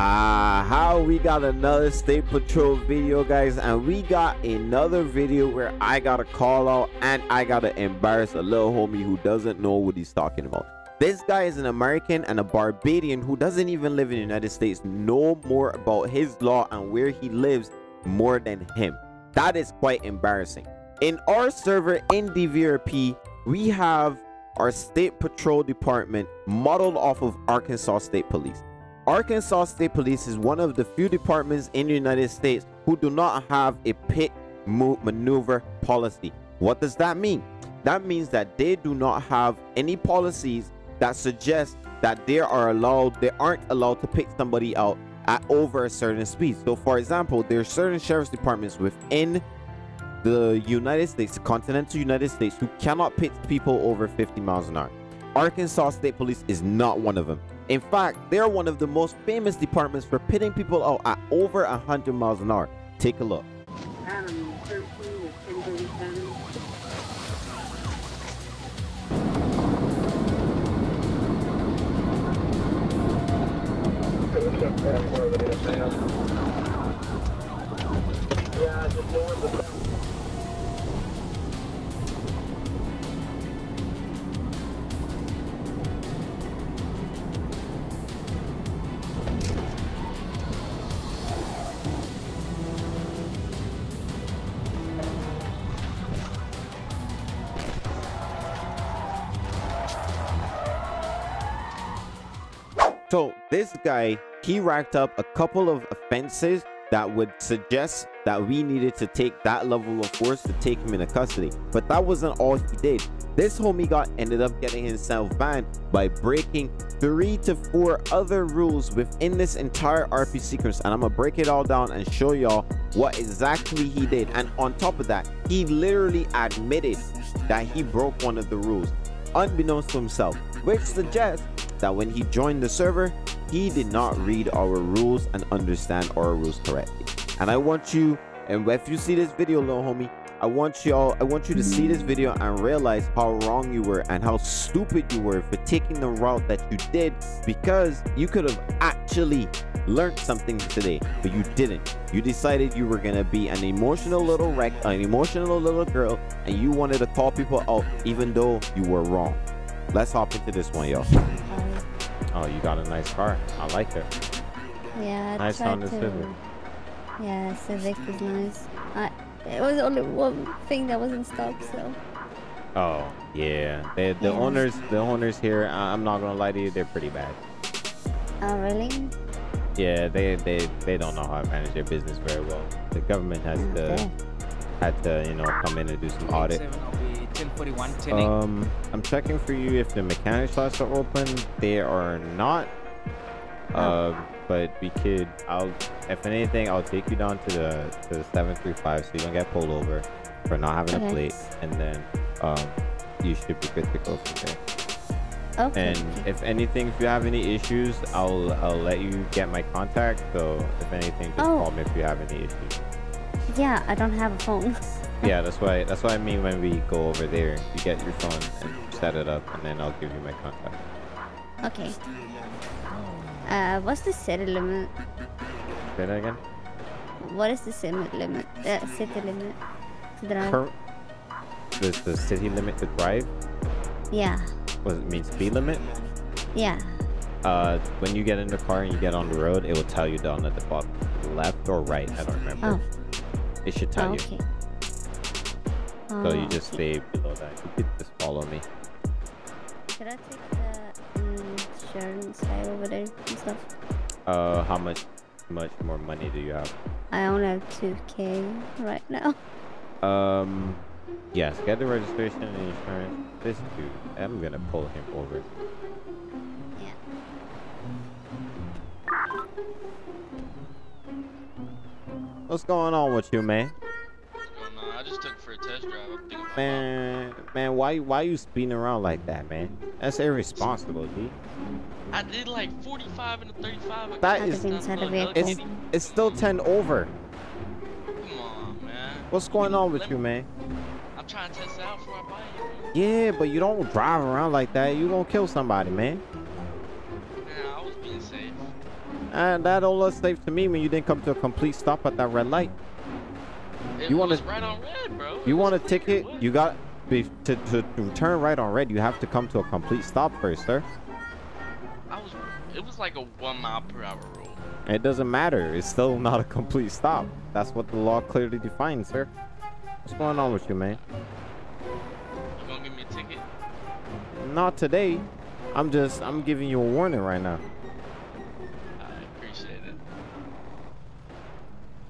Ah, how we got another state patrol video, guys, and we got another video where I got a call out and I gotta embarrass a little homie who doesn't know what he's talking about. This guy is an American and a Barbadian who doesn't even live in the United States, know more about his law and where he lives more than him. That is quite embarrassing. In our server in DVRP, we have our state patrol department modeled off of Arkansas State Police. Arkansas State Police is one of the few departments in the United States who do not have a pit maneuver policy. What does that mean? That means that they do not have any policies that suggest that they are allowed, they aren't allowed to pit somebody out at over a certain speed. So for example, there are certain sheriff's departments within the United States, the continental United States, who cannot pit people over 50 miles an hour. Arkansas State Police is not one of them. In fact, they're one of the most famous departments for pitting people out at over 100 miles an hour. Take a look. Yeah, just of So this guy, he racked up a couple of offenses that would suggest that we needed to take that level of force to take him into custody. But that wasn't all he did. This homie got ended up getting himself banned by breaking three to four other rules within this entire RP sequence. And I'm gonna break it all down and show y'all what exactly he did. And on top of that, he literally admitted that he broke one of the rules, unbeknownst to himself, which suggests that when he joined the server, he did not read our rules and understand our rules correctly. And I want you, and if you see this video, little homie, I want y'all, I want you to see this video and realize how wrong you were and how stupid you were for taking the route that you did because you could have actually learned something today, but you didn't. You decided you were gonna be an emotional little wreck, an emotional little girl, and you wanted to call people out even though you were wrong. Let's hop into this one, y'all. Oh, you got a nice car. I like it. Yeah, I nice tried Honda to... Civic. Yeah, Civic is nice. I, it was only one thing that wasn't stopped, so. Oh yeah, they, the Yeah. owners, the owners here. I- I'm not gonna lie to you, they're pretty bad. Oh, really? Yeah, they they they don't know how to manage their business very well. The government has oh, to Okay. had to you know come in and do some audit. 1041, 10 Um, I'm checking for you if the mechanic slots are open. They are not. Oh. Uh, but we could. I'll. If anything, I'll take you down to the to the 735 so you don't get pulled over for not having a Okay. plate, and then um, you should be good to go from there. Okay. And if anything, if you have any issues, I'll I'll let you get my contact. So if anything, just Oh. call me if you have any issues. yeah, I don't have a phone. Yeah, that's why that's what I mean when we go over there. You get your phone and set it up, and then I'll give you my contact. okay. Uh, what's the city limit? Say that again. What is the city limit? Uh, city limit to drive? Cur- the, the city limit to drive yeah, what does it mean speed limit yeah. uh when you get in the car and you get on the road it will tell you down at the bottom left or right i don't remember Oh, it should tell oh you okay. So you Oh, just stay below that you could just follow me. Should I take the insurance guy over there and stuff? uh how much much more money do you have? I only have 2k right now. um yes get the registration and insurance. This dude i'm gonna pull him over. Yeah. what's going on with you man test drive. I'm thinking man man why why you speeding around like that man that's irresponsible dude I did like 45 and a 35. I That couldn't is- stop Inside the the vehicle. it's it's still 10 over Come on, man. what's going on with Let you man I'm trying to test it out before I buy it. Yeah, but you don't drive around like that. You gonna kill somebody, man. Man, I was being safe. And that all looks safe to me when you didn't come to a complete stop at that red light. It You wanna- was right on red, bro. You want a ticket? What? You got be, to, to, to turn right on red. You have to come to a complete stop first, sir. I was. It was like a one mile per hour rule. It doesn't matter. It's still not a complete stop. That's what the law clearly defines, sir. What's going on with you, man? You gonna give me a ticket? Not today. I'm just I'm giving you a warning right now.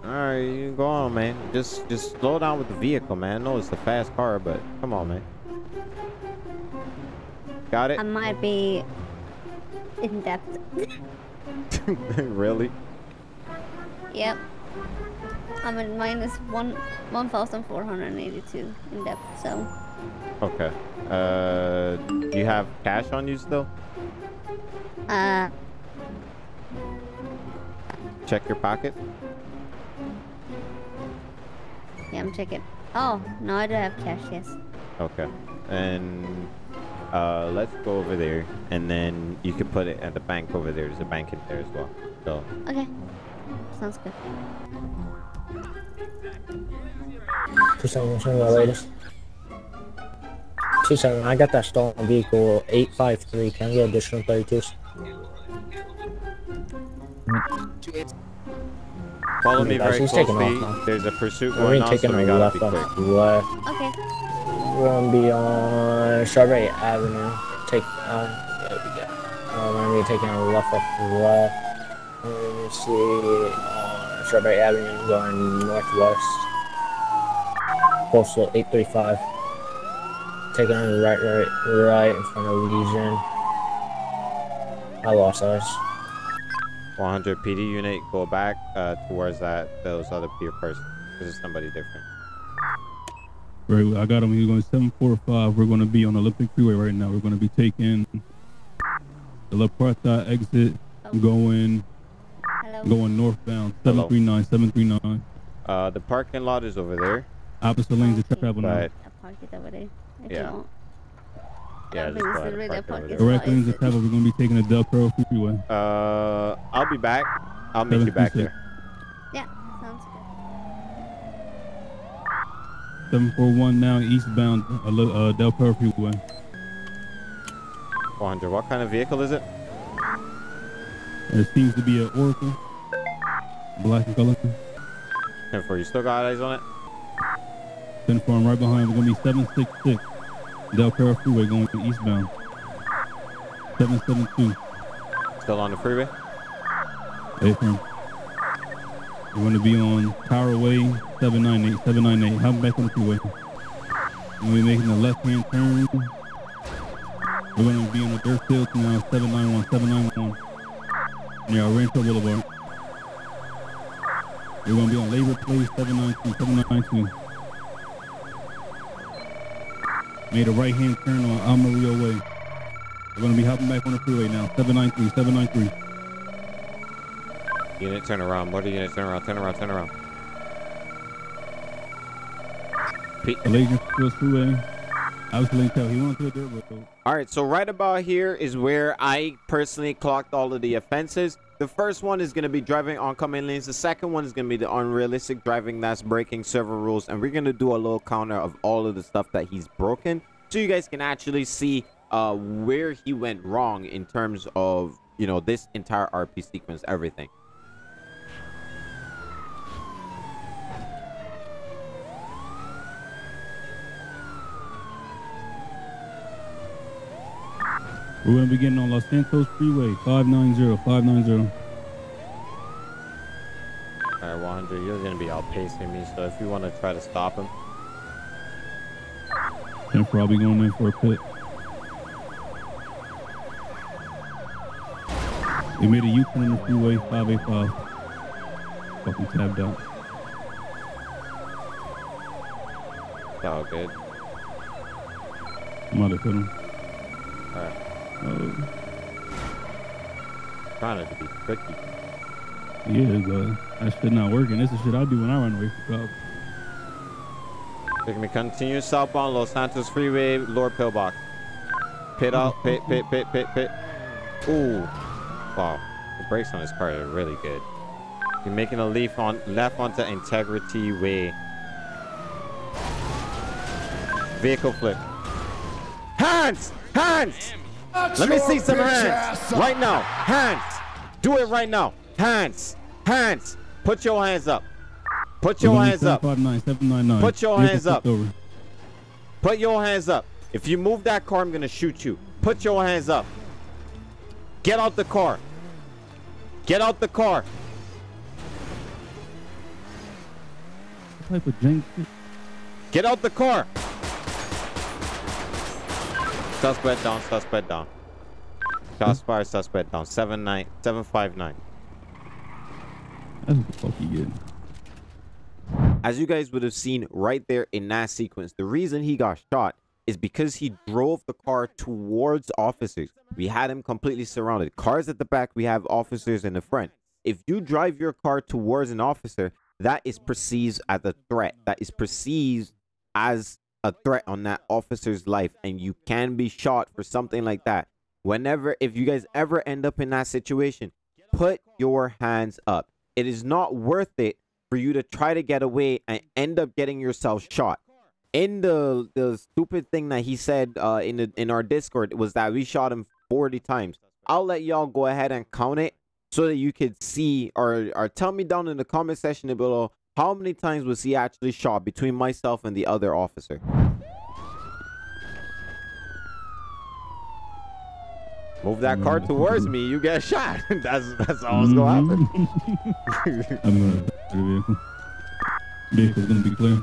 All right, you go on, man. Just just slow down with the vehicle, man. I know it's a fast car, but come on, man. Got it? I might be in depth. really? yep. I'm at minus one one thousand four hundred eighty-two in depth. So Okay. Uh, do you have cash on you still? uh, Check your pocket. Yeah, I'm checking. Oh no, I do have cash. Yes. Okay. And uh, let's go over there, and then you can put it at the bank over there. There's a bank in there as well. So Okay. Sounds good. Two seconds, one of the latest. Two seconds, I got that stolen vehicle 853. Can I get additional 32s? Follow Okay, me guys, very he's taking off closely. now. There's a pursuit We're going gonna on, take so a we gotta left be quick. off left. Okay. We're gonna be on Strawberry Avenue. Take, uh, yeah, we got. Uh, we're gonna be taking a left off left. Let me see, on Strawberry Avenue going northwest. Postal 835. Taking on the right, right, right in front of Legion. I lost ours. 100 PD unit, go back uh, towards that those other peer person. This is somebody different. Right, I got him. He's going 745. We're going to be on Olympic Freeway right now. We're going to be taking the La Puerta exit, going Hello. going northbound. 739, 739. Uh, the parking lot is over there. Opposite lanes of travel now. But I park it over there. If Yeah. You want. Yeah, but just go it's ahead really and park over parking there. Correct spot, lanes is of. We're going to be taking the Del Perro Freeway. Uh, I'll be back. I'll meet you back there. Yeah. Sounds good. 741 now, eastbound uh, Lo- uh, Del Perro Freeway. 100. What kind of vehicle is it? It seems to be an Oracle. Black in color. 10 4. You still got eyes on it? 10 4, I'm right behind. We're going to be 766. Del Perro Freeway going eastbound. 772. Still on the freeway? Hey, firm. We're going to be on Towerway 798, 798. Hop back on the freeway. We'll be making a left-hand turn. We're going to be on the dirt fields now, 791, 791. Near Rancho Boulevard. We're going to be on Labor Place, 792, 792. Made a right-hand turn on Amarillo Way. We're going to be hopping back on the freeway now, 793, 793. Unit, turn around. What are unit? Turn around, turn around, turn around. P- Express Freeway. Obviously, didn't tell. He went to the dirt road. All right, so right about here is where I personally clocked all of the offenses. The first one is going to be driving oncoming lanes. The second one is going to be the unrealistic driving that's breaking several rules. And we're going to do a little counter of all of the stuff that he's broken. So you guys can actually see uh, where he went wrong in terms of, you know, this entire RP sequence, everything. We're going to be getting on Los Santos Freeway, 590, 590. All right, 100, you're going to be outpacing me. So if you want to try to stop him, And probably going in for a pit. We made a U-turn on the freeway, 585. Fucking tabbed out. it's all good. Might have hit him. All right, Uh, trying to be tricky. yeah, but that shit not working. This is shit I do when I run away from cops. They're gonna continue southbound Los Santos Freeway, Lord Pillbox. Pit out, pit, pit, pit, pit, pit. Ooh. Wow. The brakes on this car are really good. You're making a leaf on left onto Integrity Way. Vehicle flip. Hands! Hands! Let me see some hands. Right now. Hands. Do it right now. Hands. Hands. Put your hands up. Put your hands up. Put your hands up. Put your hands up. If you move that car, I'm gonna shoot you. Put your hands up. Get out the car. Get out the car. What type of jank? Get out the car. Suspect down. Suspect down. Shots fired. Suspect down. Seven nine. Seven five nine. That's what the fuck you get. As you guys would have seen right there in that sequence, the reason he got shot is because he drove the car towards officers. We had him completely surrounded. Cars at the back, we have officers in the front. If you drive your car towards an officer, that is perceived as a threat. That is perceived as a threat on that officer's life, and you can be shot for something like that. Whenever, if you guys ever end up in that situation, put your hands up. It is not worth it for you to try to get away and end up getting yourself shot. In the the stupid thing that he said uh, in the, in our Discord was that we shot him 40 times. I'll let y'all go ahead and count it so that you could see or or tell me down in the comment section below how many times was he actually shot between myself and the other officer? Move that car mm. towards me, you get shot. that's that's all gonna happen. Mm. Uh, I'm gonna vehicle. Vehicle's gonna be clear.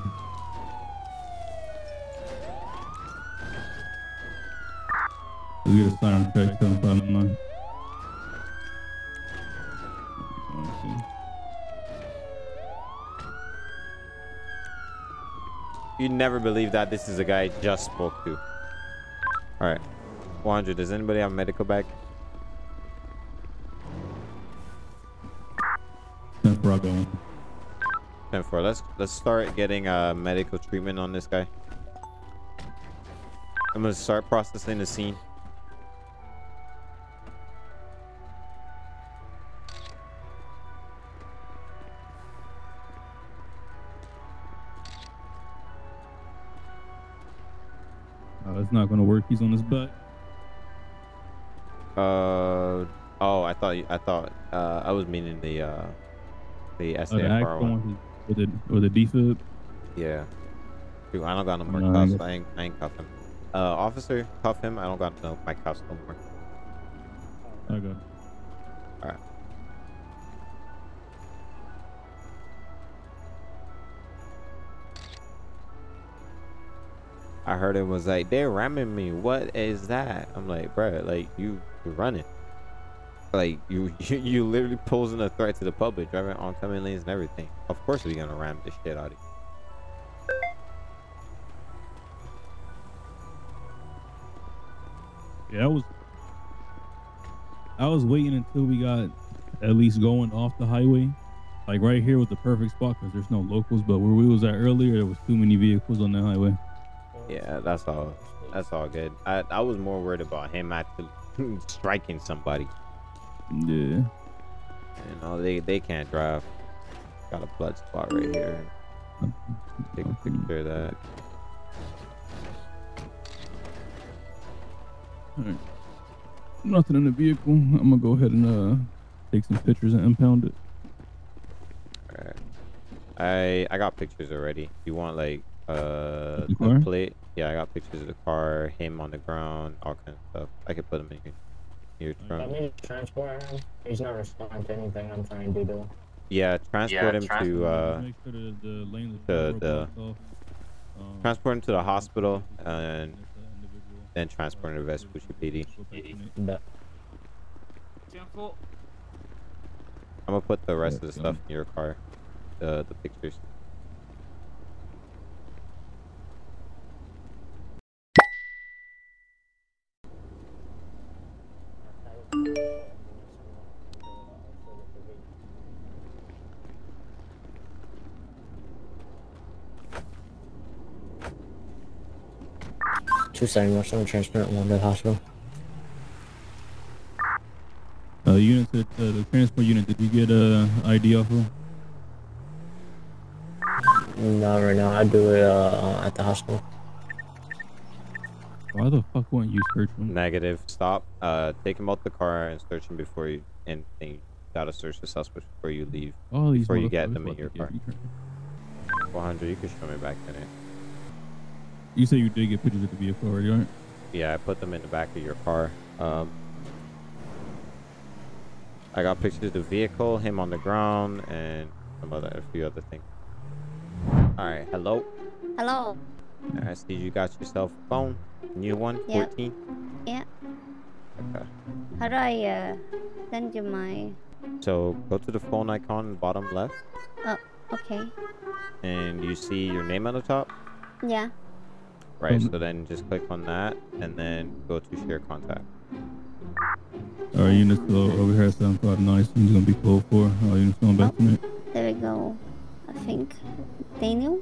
Let's get a siren check, 759. You'd never believe that this is the guy I just spoke to. Alright. 100. Does anybody have a medical bag? Ten four. Let's, let's start getting uh, medical treatment on this guy. I'm going to start processing the scene. Not gonna work. He's on his butt. Uh oh, I thought I thought uh I was meaning the uh the Uh, SAFR actual one. with the with the defib. Yeah. Dude, I don't got no more I cuffs. ain't I ain't, I ain't cuff him. Uh, officer, cuff him. I don't got no my cuffs no more. I got. Alright. I heard it was like they're ramming me. What is that? I'm like, bruh, like you you're running. Like you, you you literally posing a threat to the public, driving oncoming lanes and everything. Of course we're gonna ram the shit out of you. Yeah, I was. I was waiting until we got at least going off the highway, like right here was the perfect spot because there's no locals. But where we was at earlier, there was too many vehicles on the highway. Yeah, that's all. That's all good. I I was more worried about him actually striking somebody. Yeah. You know, they they can't drive. Got a blood spot right here. Take a picture of that. Alright. Nothing in the vehicle. I'm gonna go ahead and uh take some pictures and impound it. Alright. I I got pictures already. You want like uh The the car? plate? Yeah, I got pictures of the car, him on the ground, all kind of stuff. I could put them in your, your Let trunk. me transport him. He's not responding to anything I'm trying to do. Yeah, transport him trans- to uh Make sure the, the lanes the- the- blocked off. Um, transport him to the hospital and there's an individual, then transport him to Vespucci PD. But Ten four. I'm gonna put the rest of the stuff in your car. The the pictures. Two seconds. I'm transport one to the hospital. Uh, units to uh, the transport unit, did you get a ID off of? Not right now. I do it uh, at the hospital. Why the fuck wouldn't you search him? Negative. Stop. Uh, take him out the car and search him before you. And, and you gotta search the suspect before you leave. All these Before you get them in your car. get you. 400. You can show me back in it. You say you did get pictures of the vehicle already, right? Yeah, I put them in the back of your car. Um, I got pictures of the vehicle, him on the ground, and some other a few other things. All right. Hello. Hello. I see you got yourself a phone. New one. Yep. 14. Yeah. Okay. How do I uh send you my? So go to the phone icon bottom left, Oh, okay. and you see your name on the top. Yeah. Right. Um, so then just click on that, and then go to share contact. All right, units still over here at 759. It's gonna be code 4. All units going back to me. There we go. I think Daniel.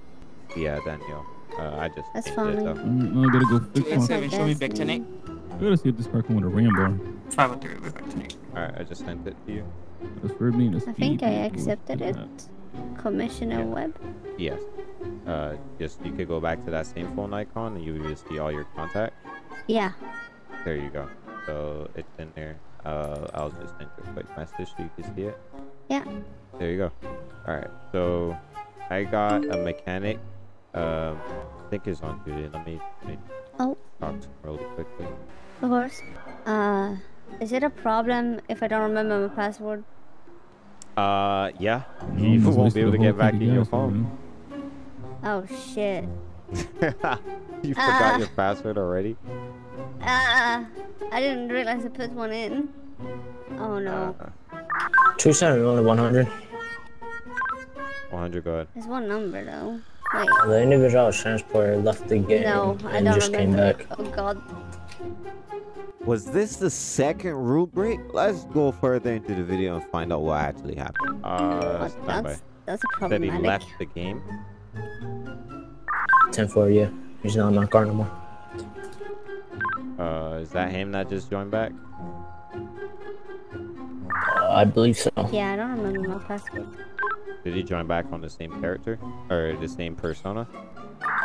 Yeah, Daniel. Uh, I just That's changed it, fine. though. Mm, no, I gotta go fix Two my. seven, show me back That's tonight. me. I gotta see if this car come with a Rambo. Five oh three, back tonight. All right, I just sent it to you. That's for being a I speed think I accepted it. Commissioner Yeah. Webb. Yes. Uh, just you could go back to that same phone icon, and you will see all your contact. Yeah. There you go. So it's in there. Uh, I'll just send you a quick message so you can see it. Yeah. There you go. All right. So I got a mechanic. Um, I think he's on duty. Let me, let me Oh. talk to him really quickly. Of course. Uh, is it a problem if I don't remember my password? Uh, yeah. No, You must won't be able to get back in your phone. Oh shit. you forgot Ah. your password already? Ah, I didn't realize I put one in. Oh no. Uh, Two seven only 100. 100, go ahead. There's one number though. Wait. The individual I was left the game No, and don't just came back. Oh god. Was this the second rule break? Let's go further into the video and find out what actually happened. Uh, What, that's that's a That he left the game. 10 4, yeah. He's not on my car no more. Uh, is that him that just joined back? Uh, I believe so. Yeah, I don't remember my password. Did he join back on the same character or the same persona?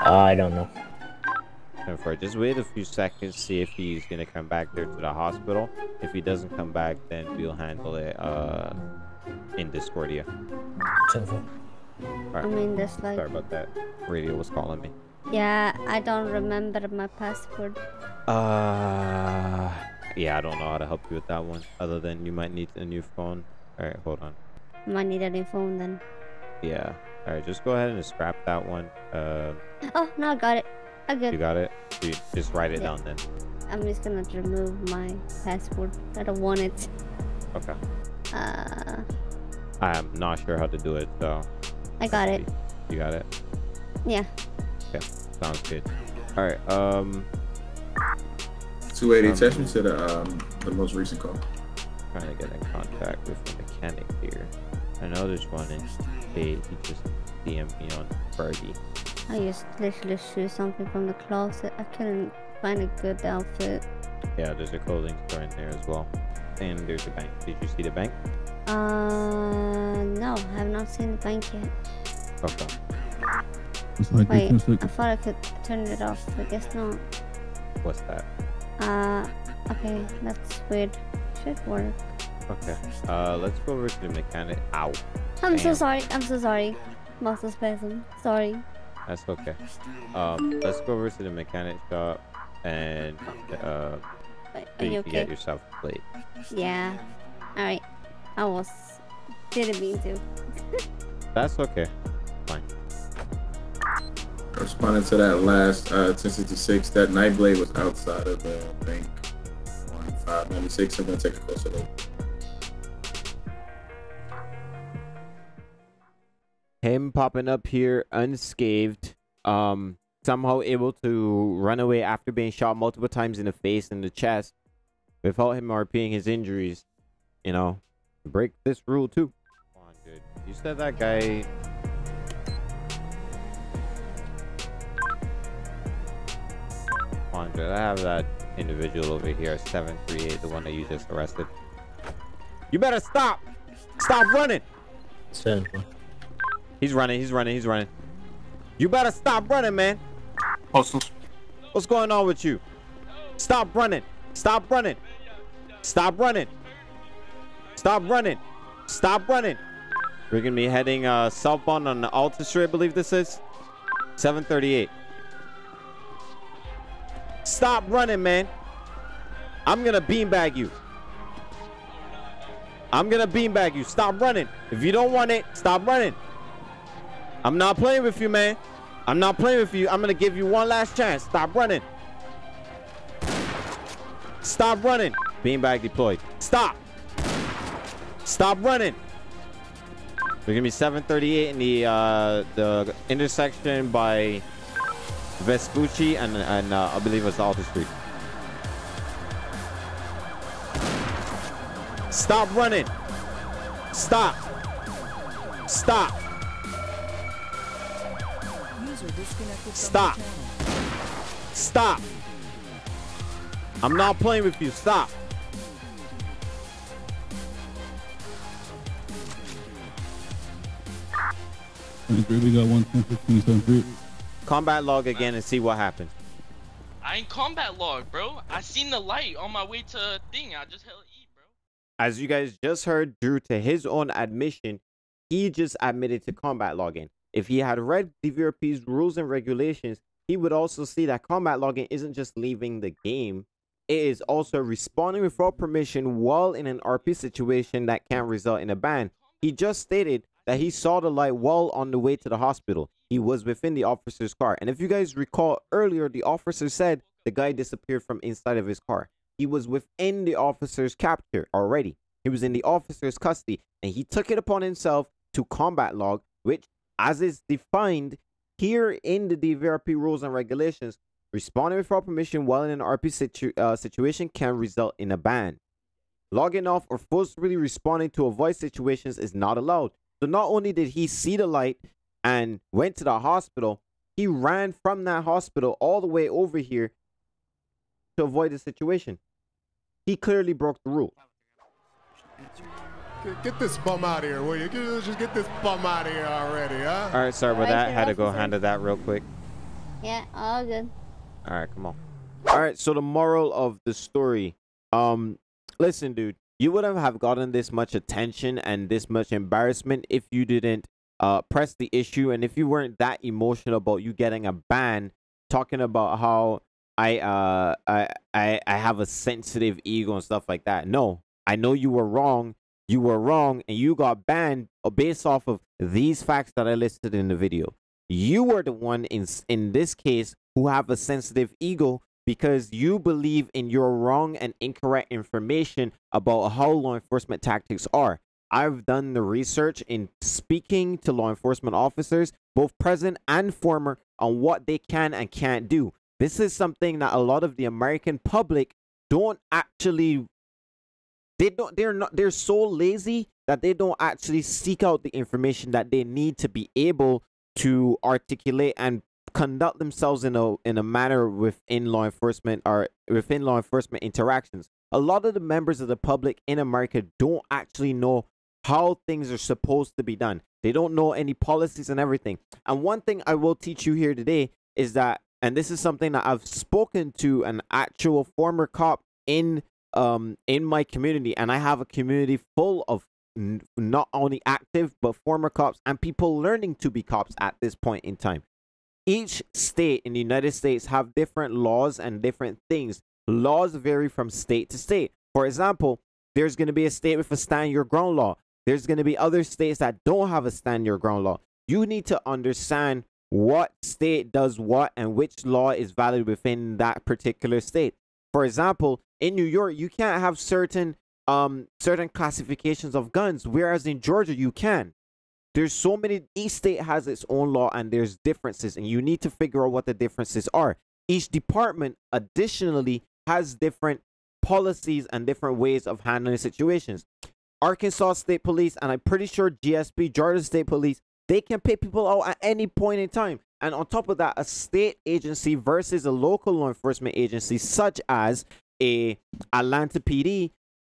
Uh, I don't know. And for just wait a few seconds, see if he's gonna come back there to the hospital. If he doesn't come back, then we'll handle it uh in Discordia. 10 4. I mean, there's like, Sorry about that. Radio was calling me. yeah, I don't remember my password. Uh, yeah, I don't know how to help you with that one. Other than you might need a new phone. All right, hold on. Might need a new phone then. Yeah. All right, just go ahead and scrap that one. Um, Oh, no, I got it. I you got it. You just write it Yeah. down then. I'm just gonna remove my password. I don't want it. Okay. Uh, I'm not sure how to do it, so I got it. you got it. Yeah. Yeah, sounds good. All right. Um, 280, Um, attach me to the um the most recent call. trying to get in contact with the mechanic here. I know there's one in state. He just DM'd me on Friday. I just literally shoot something from the closet. I couldn't find a good outfit. Yeah, there's a clothing store in there as well. And there's a bank. Did you see the bank? Uh, no, I have not seen the bank yet. Okay. It's like Wait, I thought I could turn it off. I guess not. What's that? Uh, okay, that's weird. Should work. Okay. Uh, let's go over to the mechanic. Ow. I'm so sorry. I'm so sorry. Muscle spasm. Sorry. That's okay. Um, let's go over to the mechanic shop and uh, Wait, so you you can okay? get yourself a plate. Yeah. Alright. I was. Didn't mean to. That's okay. Fine. Responding to that last uh 1066, that Nightblade was outside of the bank on 596. I'm gonna take a closer look. Him popping up here unscathed um somehow able to run away after being shot multiple times in the face and the chest without him RPing his injuries you know break this rule too Come on, dude. you said that guy Come on, dude. I have that individual over here, 738, the one that you just arrested. You better stop. Stop running. Ten. He's running. He's running. He's running. You better stop running, man. What's going on with you? Stop running. Stop running. Stop running. Stop running. Stop running. We're gonna be heading uh southbound on the Alta Street, I believe this is. 738. Stop running, man. I'm gonna beanbag you. I'm gonna beanbag you. Stop running. If you don't want it, stop running. I'm not playing with you, man. I'm not playing with you. I'm gonna give you one last chance. Stop running. Stop running. Beanbag deployed. Stop. Stop running. We're gonna be 738 in the uh, the intersection by Vespucci and and uh, I believe it's Alta Street. Stop running. Stop. Stop. Stop. Stop. I'm not playing with you. Stop. We got one ten fifteen seven three. Combat log again and see what happens. I ain't combat log, bro. I seen the light on my way to thing. I just held E, bro. As you guys just heard, due to his own admission, he just admitted to combat logging. If he had read DVRP's rules and regulations, he would also see that combat logging isn't just leaving the game, it is also responding without permission while in an RP situation that can result in a ban. He just stated that he saw the light while on the way to the hospital. He was within the officer's car. And if you guys recall earlier, the officer said the guy disappeared from inside of his car. He was within the officer's capture already. He was in the officer's custody and he took it upon himself to combat log, which, as is defined here in the DVRP rules and regulations, responding without permission while in an RP situ uh, situation can result in a ban. Logging off or forcibly responding to avoid situations is not allowed. So not only did he see the light and went to the hospital, he ran from that hospital all the way over here to avoid the situation. He clearly broke the rule. Get, get this bum out of here, will you? Just get this bum out of here already, huh? All right, sorry about Right that. Had to go officer. handle that real quick. Yeah, all good. All right, come on. All right, so the moral of the story. Um, listen, dude, you wouldn't have gotten this much attention and this much embarrassment if you didn't uh press the issue and if you weren't that emotional about you getting a ban, talking about how I uh I I I have a sensitive ego and stuff like that. No, I know you were wrong. You were wrong, and you got banned uh, based off of these facts that I listed in the video. You were the one in in this case who have a sensitive ego because you believe in your wrong and incorrect information about how law enforcement tactics are. I've done the research in speaking to law enforcement officers, both present and former, on what they can and can't do. This is something that a lot of the American public don't actually they don't they're not they're so lazy that they don't actually seek out the information that they need to be able to articulate and conduct themselves in a in a manner within law enforcement or within law enforcement interactions. A lot of the members of the public in America don't actually know how things are supposed to be done. They don't know any policies and everything. And one thing I will teach you here today is that and this is something that I've spoken to an actual former cop in um in my community and I have a community full of not only active but former cops and people learning to be cops at this point in time each state in the United States have different laws and different things. Laws vary from state to state. For example, there's going to be a state with a stand your ground law. There's going to be other states that don't have a stand your ground law. You need to understand what state does what and which law is valid within that particular state. For example, in New York, you can't have certain um certain classifications of guns, whereas in Georgia you can. There's so many each state has its own law and there's differences and you need to figure out what the differences are. Each department additionally has different policies and different ways of handling situations. Arkansas state police and i'm pretty sure gsp georgia state police they can pit people out at any point in time. And on top of that a state agency versus a local law enforcement agency such as a atlanta pd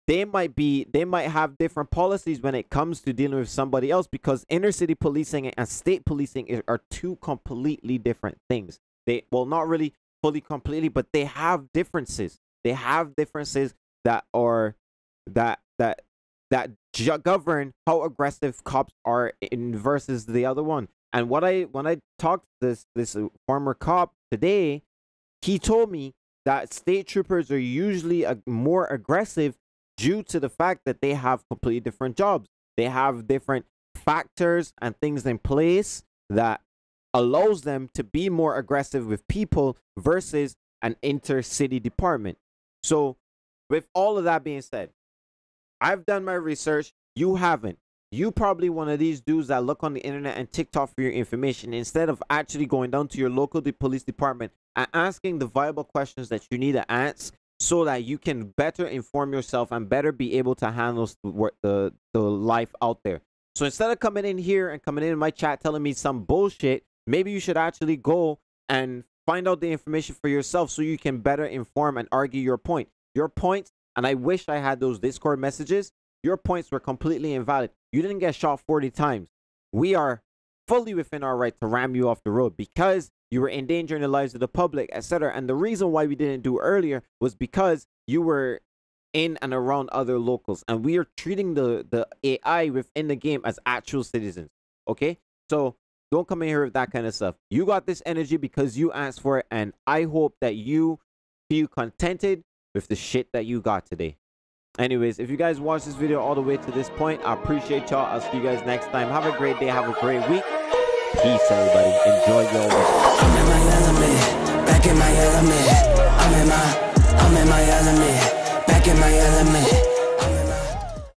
they might be they might have different policies when it comes to dealing with somebody else because inner city policing and state policing are two completely different things. They well not really fully completely but they have differences. They have differences that are that that that govern how aggressive cops are in versus the other one. And what i when i talked to this this former cop today he told me that state troopers are usually uh, more aggressive due to the fact that they have completely different jobs. They have different factors and things in place that allows them to be more aggressive with people versus an intercity department. So, with all of that being said, I've done my research. You haven't. You probably one of these dudes that look on the internet and TikTok for your information instead of actually going down to your local police department asking the viable questions that you need to ask so that you can better inform yourself and better be able to handle the the life out there. So instead of coming in here and coming in my chat telling me some bullshit, maybe you should actually go and find out the information for yourself so you can better inform and argue your point. Your points, and I wish I had those Discord messages. Your points were completely invalid. You didn't get shot 40 times. We are fully within our right to ram you off the road because you were endangering the lives of the public, etc. And the reason why we didn't do earlier was because you were in and around other locals, and we are treating the the AI within the game as actual citizens. Okay, so don't come in here with that kind of stuff. You got this energy because you asked for it, and I hope that you feel contented with the shit that you got today. Anyways, if you guys watched this video all the way to this point, I appreciate y'all. I'll see you guys next time. Have a great day. Have a great week. Peace, everybody. Enjoy your. I'm in my element, back in my element. I'm in my, I'm in my element, back in my element.